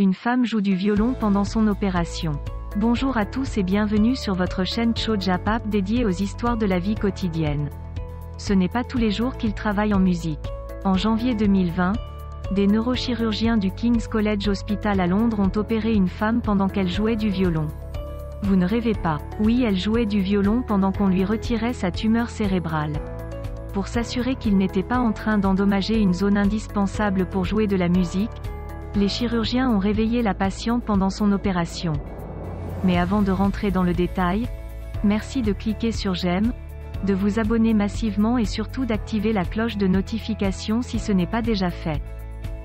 Une femme joue du violon pendant son opération. Bonjour à tous et bienvenue sur votre chaîne Chojapap dédiée aux histoires de la vie quotidienne. Ce n'est pas tous les jours qu'il travaille en musique. En janvier 2020, des neurochirurgiens du King's College Hospital à Londres ont opéré une femme pendant qu'elle jouait du violon. Vous ne rêvez pas, oui elle jouait du violon pendant qu'on lui retirait sa tumeur cérébrale. Pour s'assurer qu'il n'était pas en train d'endommager une zone indispensable pour jouer de la musique, les chirurgiens ont réveillé la patiente pendant son opération. Mais avant de rentrer dans le détail, merci de cliquer sur j'aime, de vous abonner massivement et surtout d'activer la cloche de notification si ce n'est pas déjà fait.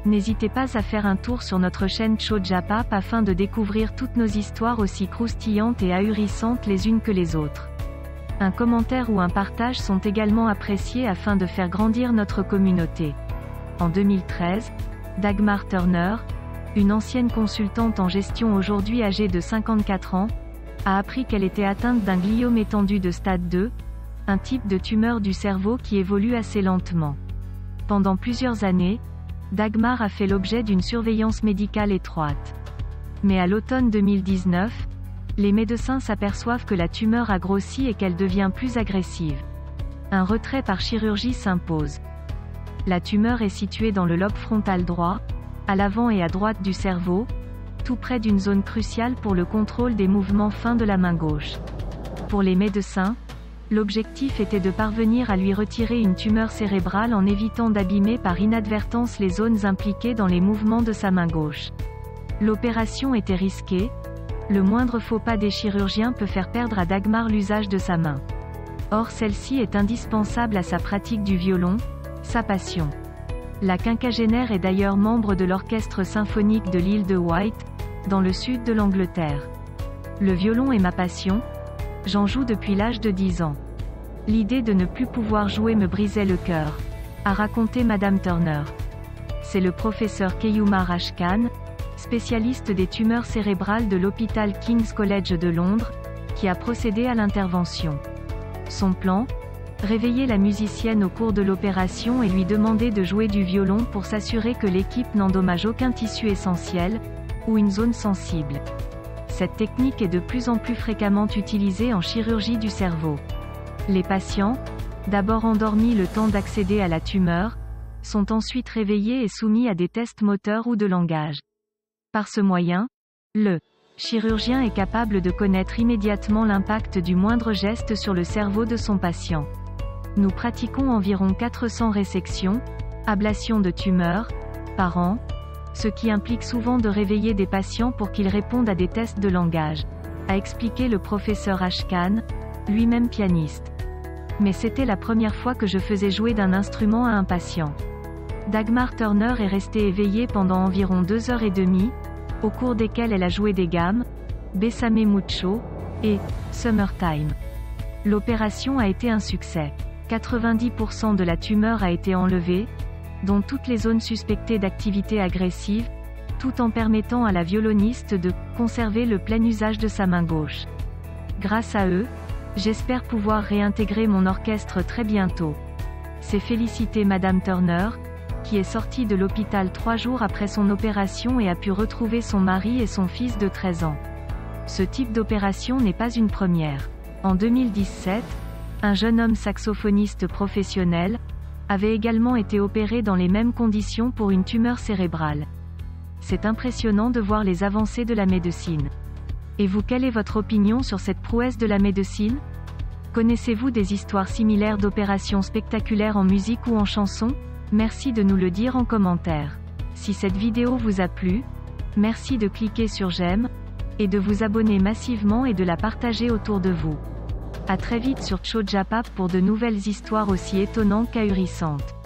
N'hésitez pas à faire un tour sur notre chaîne Chojapap afin de découvrir toutes nos histoires aussi croustillantes et ahurissantes les unes que les autres. Un commentaire ou un partage sont également appréciés afin de faire grandir notre communauté. En 2013, Dagmar Turner, une ancienne consultante en gestion aujourd'hui âgée de 54 ans, a appris qu'elle était atteinte d'un gliome étendu de stade 2, un type de tumeur du cerveau qui évolue assez lentement. Pendant plusieurs années, Dagmar a fait l'objet d'une surveillance médicale étroite. Mais à l'automne 2019, les médecins s'aperçoivent que la tumeur a grossi et qu'elle devient plus agressive. Un retrait par chirurgie s'impose. La tumeur est située dans le lobe frontal droit, à l'avant et à droite du cerveau, tout près d'une zone cruciale pour le contrôle des mouvements fins de la main gauche. Pour les médecins, l'objectif était de parvenir à lui retirer une tumeur cérébrale en évitant d'abîmer par inadvertance les zones impliquées dans les mouvements de sa main gauche. L'opération était risquée, le moindre faux pas des chirurgiens peut faire perdre à Dagmar l'usage de sa main. Or celle-ci est indispensable à sa pratique du violon, sa passion. La quinquagénaire est d'ailleurs membre de l'orchestre symphonique de l'île de White, dans le sud de l'Angleterre. Le violon est ma passion, j'en joue depuis l'âge de 10 ans. L'idée de ne plus pouvoir jouer me brisait le cœur, a raconté Madame Turner. C'est le professeur Keyumar Ashkan, spécialiste des tumeurs cérébrales de l'hôpital King's College de Londres, qui a procédé à l'intervention. Son plan, réveiller la musicienne au cours de l'opération et lui demander de jouer du violon pour s'assurer que l'équipe n'endommage aucun tissu essentiel, ou une zone sensible. Cette technique est de plus en plus fréquemment utilisée en chirurgie du cerveau. Les patients, d'abord endormis le temps d'accéder à la tumeur, sont ensuite réveillés et soumis à des tests moteurs ou de langage. Par ce moyen, le chirurgien est capable de connaître immédiatement l'impact du moindre geste sur le cerveau de son patient. Nous pratiquons environ 400 résections, ablations de tumeurs, par an, ce qui implique souvent de réveiller des patients pour qu'ils répondent à des tests de langage, a expliqué le professeur Ashkan, lui-même pianiste. Mais c'était la première fois que je faisais jouer d'un instrument à un patient. Dagmar Turner est restée éveillée pendant environ deux heures et demie, au cours desquelles elle a joué des gammes, Bessame Mucho, et Summertime. L'opération a été un succès. 90% de la tumeur a été enlevée, dont toutes les zones suspectées d'activité agressive, tout en permettant à la violoniste de conserver le plein usage de sa main gauche. Grâce à eux, j'espère pouvoir réintégrer mon orchestre très bientôt. C'est féliciter Madame Turner, qui est sortie de l'hôpital trois jours après son opération et a pu retrouver son mari et son fils de 13 ans. Ce type d'opération n'est pas une première. En 2017, un jeune homme saxophoniste professionnel, avait également été opéré dans les mêmes conditions pour une tumeur cérébrale. C'est impressionnant de voir les avancées de la médecine. Et vous, quelle est votre opinion sur cette prouesse de la médecine? Connaissez-vous des histoires similaires d'opérations spectaculaires en musique ou en chanson? Merci de nous le dire en commentaire. Si cette vidéo vous a plu, merci de cliquer sur j'aime, et de vous abonner massivement et de la partager autour de vous. A très vite sur Chojapap pour de nouvelles histoires aussi étonnantes qu'ahurissantes.